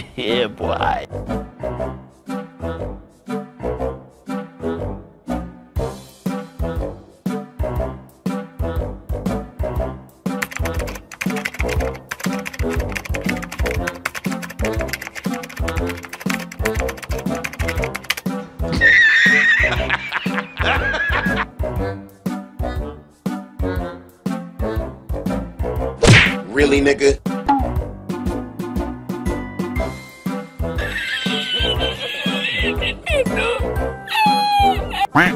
Yeah, boy. Really, nigga? Trời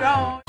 wrong.